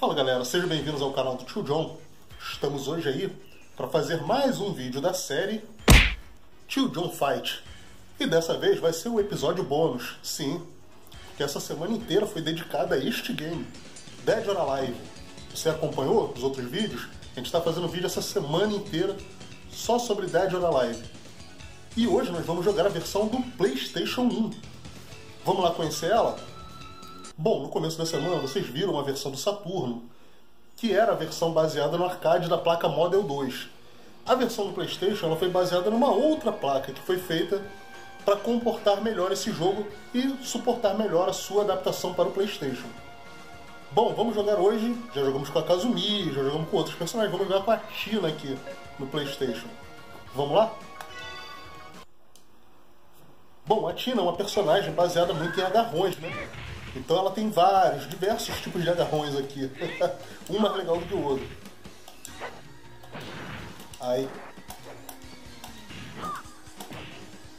Fala galera, sejam bem-vindos ao canal do Tio John. Estamos hoje aí para fazer mais um vídeo da série Tio John Fight. E dessa vez vai ser um episódio bônus, sim, porque essa semana inteira foi dedicada a este game, Dead or Alive. Você acompanhou os outros vídeos? A gente está fazendo vídeo essa semana inteira só sobre Dead or Alive. E hoje nós vamos jogar a versão do PlayStation 1. Vamos lá conhecer ela? Bom, no começo da semana vocês viram a versão do Saturno, que era a versão baseada no arcade da placa Model 2. A versão do PlayStation ela foi baseada numa outra placa que foi feita para comportar melhor esse jogo e suportar melhor a sua adaptação para o PlayStation. Bom, vamos jogar hoje. Já jogamos com a Kazumi, já jogamos com outros personagens. Vamos jogar com a Tina aqui no PlayStation. Vamos lá? Bom, a Tina é uma personagem baseada muito em agarrões, né? Então ela tem vários, diversos tipos de agarrões aqui. um mais legal do que o outro. Ai.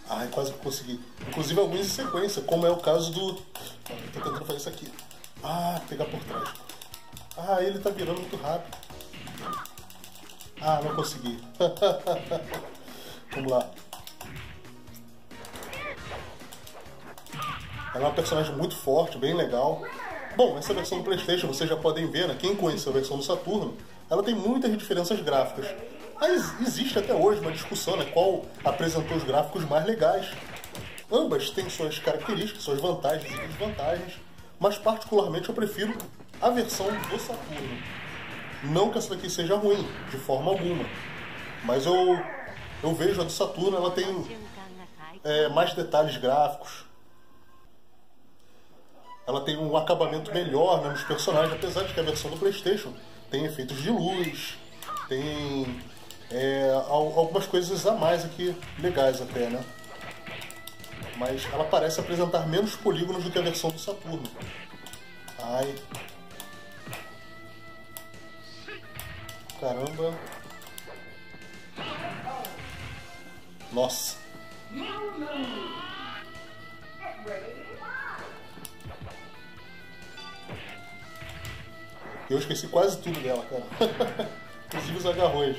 Ai, quase que consegui. Inclusive alguns em sequência, como é o caso do. Tô tentando fazer isso aqui. Ah, pegar por trás. Ah, ele tá virando muito rápido. Ah, não consegui. Vamos lá. Ela é uma personagem muito forte, bem legal. Bom, essa versão do PlayStation vocês já podem ver, né? Quem conheceu a versão do Saturno, ela tem muitas diferenças gráficas. Mas existe até hoje uma discussão, né? Qual apresentou os gráficos mais legais. Ambas têm suas características, suas vantagens e desvantagens, mas particularmente eu prefiro a versão do Saturno. Não que essa daqui seja ruim, de forma alguma. Mas eu, eu vejo a do Saturno, ela tem é, mais detalhes gráficos, ela tem um acabamento melhor né, nos personagens, apesar de que a versão do PlayStation tem efeitos de luz, tem é, algumas coisas a mais aqui legais até, né? Mas ela parece apresentar menos polígonos do que a versão do Saturno. Ai. Caramba. Nossa. Eu esqueci quase tudo dela, cara. Inclusive os agarrões.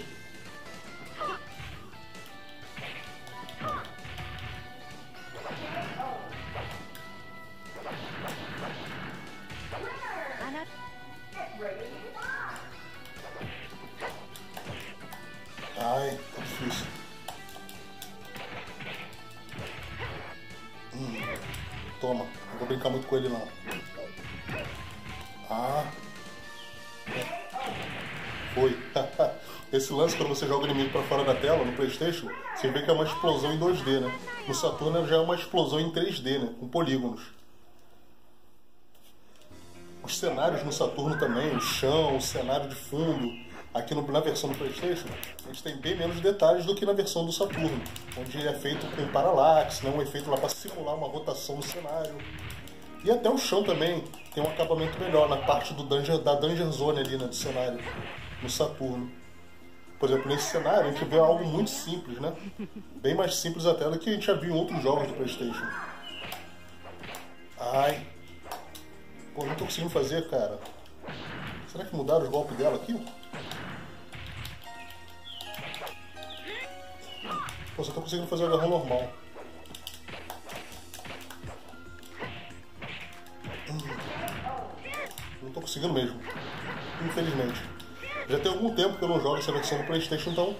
Ai, tá difícil. Hum, toma, não vou brincar muito com ele não. Ah. Foi. Esse lance, quando você joga o inimigo para fora da tela, no Playstation, você vê que é uma explosão em 2D, né? No Saturno já é uma explosão em 3D, né? Com polígonos. Os cenários no Saturno também, o chão, o cenário de fundo. Aqui no, na versão do Playstation, a gente tem bem menos detalhes do que na versão do Saturno, onde é feito com paralaxe, né? um efeito lá para simular uma rotação no cenário. E até o chão também tem um acabamento melhor na parte do da Danger Zone ali, né, do cenário, no Saturno. Por exemplo, nesse cenário a gente vê algo muito simples, né? Bem mais simples até do que a gente já viu em outros jogos do Playstation. Ai. Pô, não tô conseguindo fazer, cara. Será que mudaram os golpes dela aqui? Pô, só tô conseguindo fazer o agarrão normal. Não tô conseguindo mesmo. Infelizmente. Já tem algum tempo que eu não jogo essa versão do Playstation, então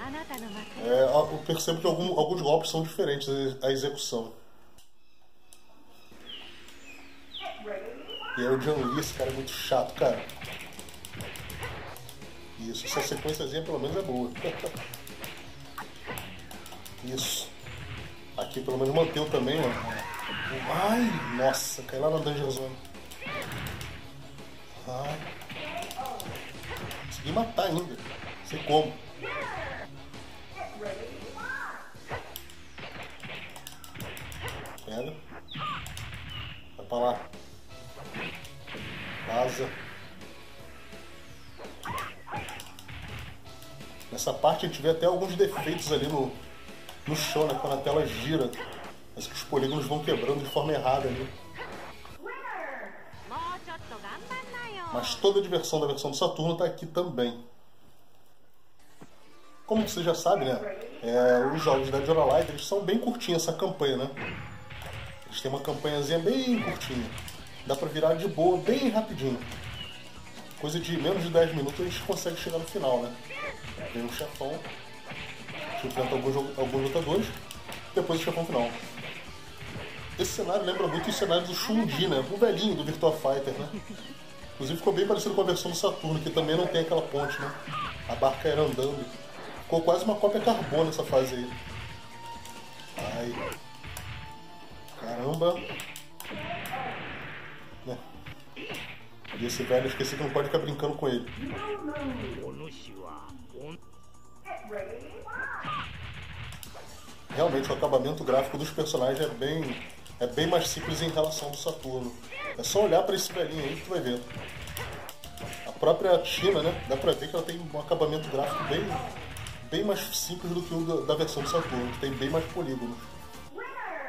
é, eu percebo que algum, alguns golpes são diferentes a execução. E aí o John Lee, esse cara é muito chato, cara. Isso, essa sequenciazinha pelo menos é boa. Isso. Aqui pelo menos manteve também, ó. Ai, nossa, cai lá na Dungeon Zone. Ai. Consegui matar ainda. Não sei como. Pega. Vai pra lá. Vaza. Nessa parte a gente vê até alguns defeitos ali no, no chão, né? Quando a tela gira. Parece que os polígonos vão quebrando de forma errada ali. Mas toda a diversão da versão do Saturno está aqui também. Como você já sabe, né? É, os jogos da or Alive eles são bem curtinhos essa campanha, né? Eles têm uma campanhazinha bem curtinha. Dá pra virar de boa, bem rapidinho. Coisa de menos de 10 minutos a gente consegue chegar no final, né? Vem um chefão, gente enfrenta alguns, alguns lutadores, depois o chefão final. Esse cenário lembra muito o cenário do Shun-Di, né? O velhinho do Virtua Fighter, né? Inclusive ficou bem parecido com a versão do Saturno, que também não tem aquela ponte, né? A barca era andando. Ficou quase uma cópia carbono essa fase aí. Ai. Caramba. Né? E esse velho, esqueci que não pode ficar brincando com ele. Realmente o acabamento gráfico dos personagens é bem, é bem mais simples em relação ao Saturno. É só olhar para esse velhinho aí que tu vai ver. A própria China, né? Dá pra ver que ela tem um acabamento gráfico bem, bem mais simples do que o da versão do Saturno, que tem bem mais polígonos.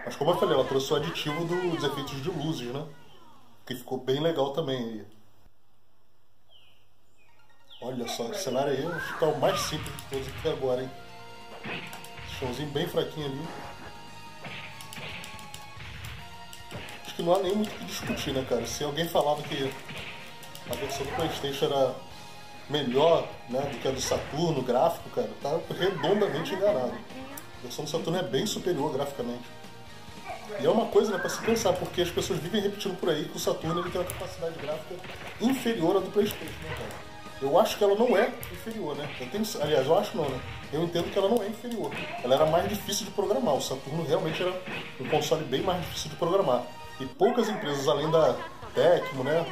Mas como eu falei, ela trouxe o aditivo dos efeitos de luzes, né? Que ficou bem legal também. Olha só, esse cenário aí acho é o mais simples de todos até agora, hein? Chãozinho bem fraquinho ali. Acho que não há nem muito o que discutir, né, cara? Se alguém falava que a versão do Playstation era melhor né, do que a do Saturno, gráfico, cara, tá redondamente enganado. A versão do Saturno é bem superior graficamente. E é uma coisa né, para se pensar, porque as pessoas vivem repetindo por aí que o Saturno ele tem uma capacidade gráfica inferior à do Playstation, né, cara? Eu acho que ela não é inferior, né? Eu tenho, aliás, eu acho não, né? Eu entendo que ela não é inferior. Ela era mais difícil de programar. O Saturno realmente era um console bem mais difícil de programar. E poucas empresas, além da Tecmo, né?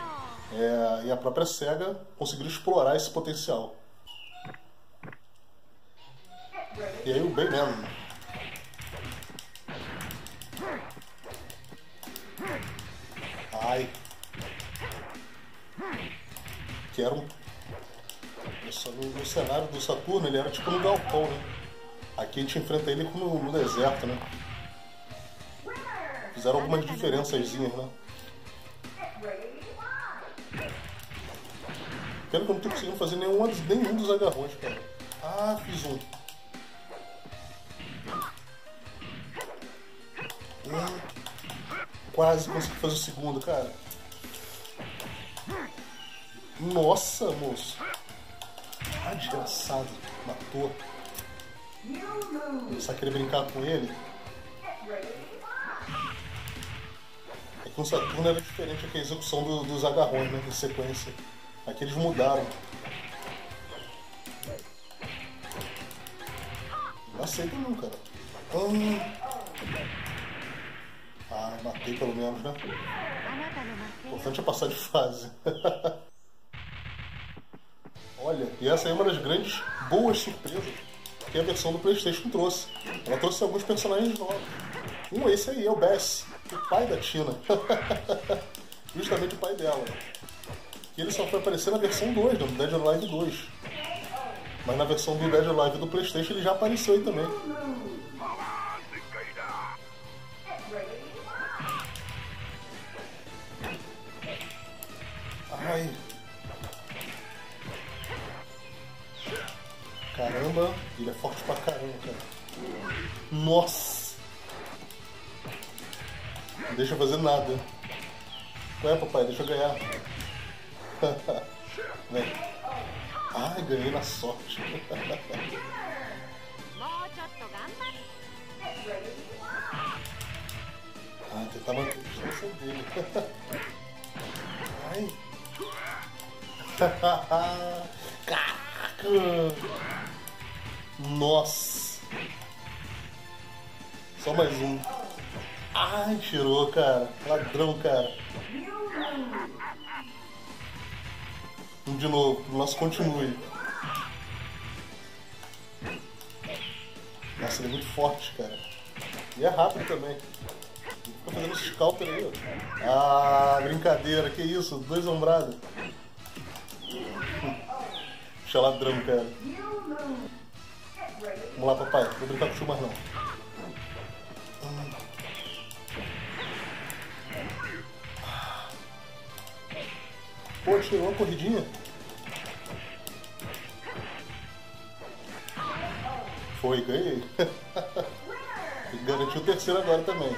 É, e a própria SEGA conseguiram explorar esse potencial. E aí o bem mesmo. Ai. Que era um. No, no cenário do Saturno ele era tipo no galpão, né? Aqui a gente enfrenta ele no, no deserto, né? Fizeram algumas diferenças, né? Pena que eu não tô conseguindo fazer nenhum, nenhum dos agarrões, cara. Ah, fiz um. Hum, quase consegui fazer o segundo, cara. Nossa, moço. Ah, desgraçado. Matou. Começar a querer brincar com ele. É que no Saturno era diferente aqui a execução do, dos agarrões, né? De sequência. Aqui eles mudaram. Não aceita não, cara. Hum. Ah, matei pelo menos, né? O importante é passar de fase. E essa é uma das grandes boas surpresas que a versão do Playstation trouxe. Ela trouxe alguns personagens novos. Um, esse aí, é o Bess, o pai da Tina. Justamente o pai dela. E ele só foi aparecer na versão 2, no Dead or Alive 2. Mas na versão do Dead or Alive do Playstation ele já apareceu aí também. Ai. Caramba, ele é forte pra caramba, cara. Nossa! Não deixa eu fazer nada. Ué, papai, deixa eu ganhar. Vem. Ai, ganhei na sorte. ah, tentar manter a distância dele. Ai. Caraca! Nossa! Só mais um. Ai, tirou, cara. Ladrão, cara. De novo, o nosso continue. Nossa, ele é muito forte, cara. E é rápido também. Fica fazendo esse scalper aí, ó. Ah, brincadeira, que isso? Dois ombrados. Puxa ladrão, cara. Vamos lá, papai. Vou brincar com o mais não. Pô, tirou uma corridinha. Foi, ganhei. garantiu o terceiro agora também.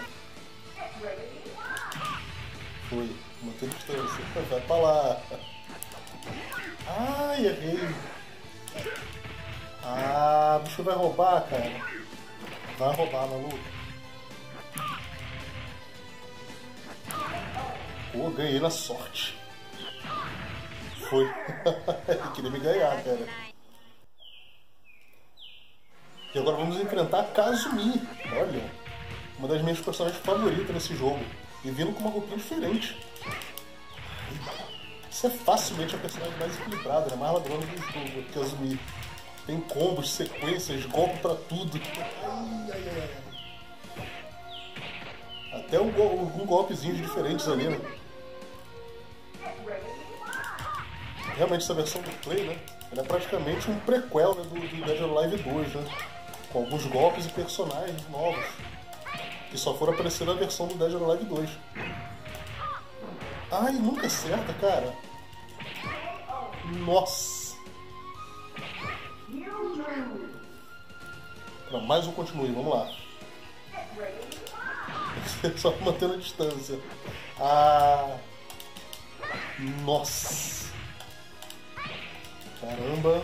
Foi. Mantém distância. Vai pra lá. Ai, errei. Ah, o bicho vai roubar, cara. Vai roubar, maluco. Pô, ganhei na sorte. Foi. Ele queria me ganhar, cara. E agora vamos enfrentar Kazumi. Olha, uma das minhas personagens favoritas nesse jogo. E vindo com uma roupinha diferente. Isso é facilmente a personagem mais equilibrada, né? mais ladrona do jogo, Kazumi. Tem combos, sequências, golpe pra tudo. Ai, ai, ai. Até um, um golpezinho diferentes ali, né? Realmente essa versão do Play, né? Ela é praticamente um prequel né, do, do Dead or Alive 2, né? Com alguns golpes e personagens novos. Que só foram aparecer na versão do Dead or Alive 2. Ai, nunca acerta, cara. Nossa! Não, mais um continue, vamos lá. Só mantendo a distância. Ah. Nossa. Caramba.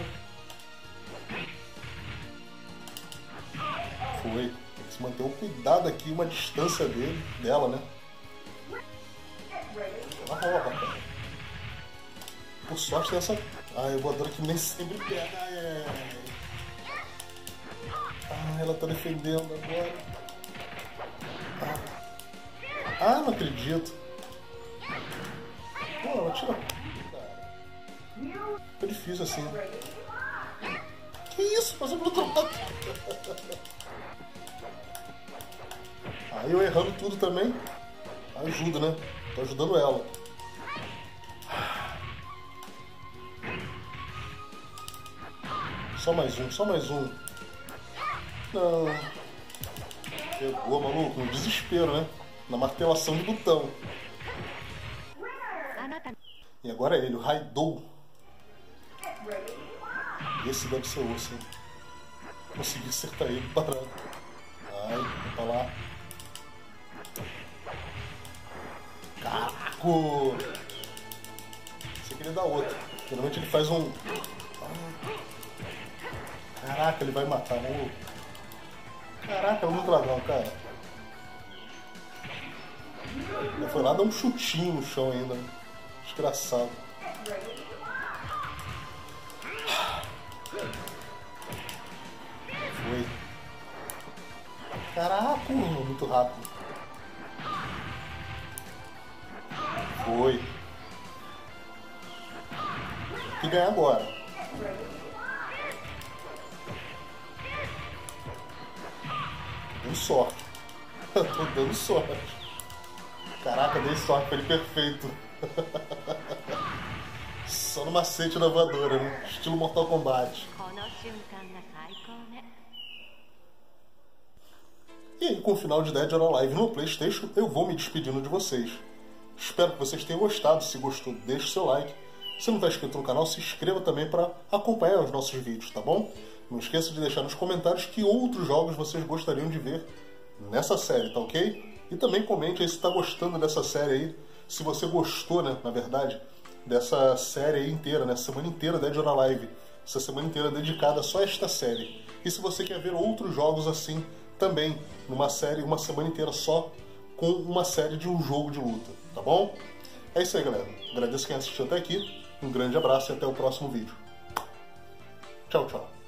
Foi. Tem que se manter um cuidado aqui, uma distância dele, dela, né? Ela rouba, cara. Por sorte dessa. Ai, o voador que nem sempre pega. Ah, ela tá defendendo agora. Ah, ah não acredito. Pô, ela tira. Foi difícil assim. Que isso? Passou pelo outro lado. Aí eu errando tudo também. Ajuda, né? Tô ajudando ela. Só mais um, só mais um. Não. Pegou, maluco, no desespero, né? Na martelação de botão. E agora é ele, o Raidou. Esse deve ser o osso, hein? Consegui acertar ele parado. Vai, vai pra lá. Caraca! Você queria dar outro. Geralmente ele faz um. Caraca, ele vai matar o. Caraca, é muito legal, cara. Ele foi lá dar um chutinho no chão ainda. Desgraçado. Foi. Caraca, muito rápido. Foi. Tem que ganhar agora. Dando sorte. Tô dando sorte. Caraca, dei sorte pra ele perfeito. Só no macete da voadora, né? Estilo Mortal Kombat. E aí, com o final de Dead or Alive no Playstation, eu vou me despedindo de vocês. Espero que vocês tenham gostado. Se gostou, deixe seu like. Se não está inscrito no canal, se inscreva também para acompanhar os nossos vídeos, tá bom? Não esqueça de deixar nos comentários que outros jogos vocês gostariam de ver nessa série, tá ok? E também comente aí se está gostando dessa série aí. Se você gostou, né, na verdade, dessa série aí inteira, né, semana inteira Dead or Alive. Essa semana inteira dedicada só a esta série. E se você quer ver outros jogos assim também, numa série, uma semana inteira só com uma série de um jogo de luta, tá bom? É isso aí, galera. Agradeço quem assistiu até aqui. Um grande abraço e até o próximo vídeo. Tchau, tchau.